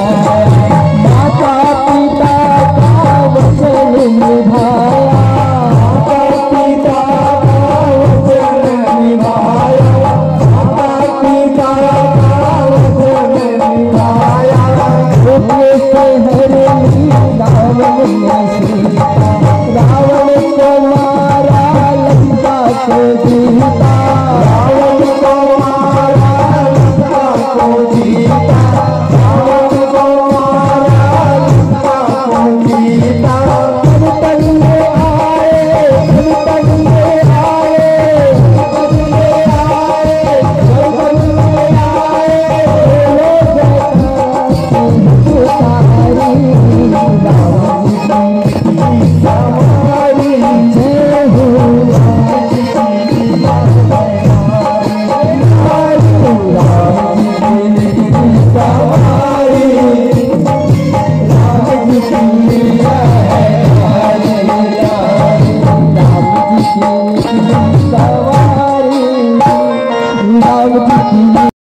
哦 Dağ